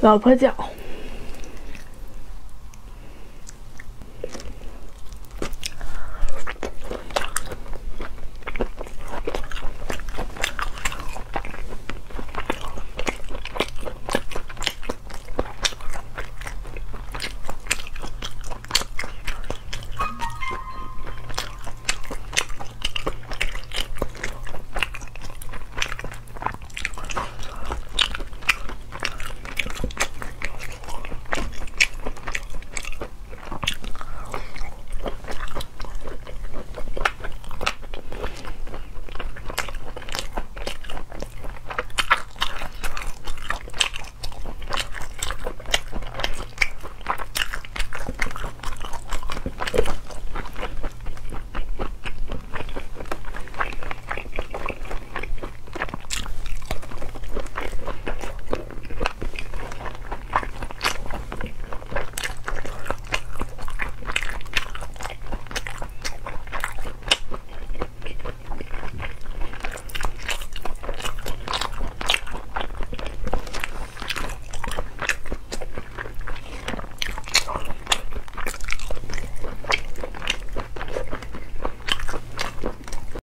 老婆脚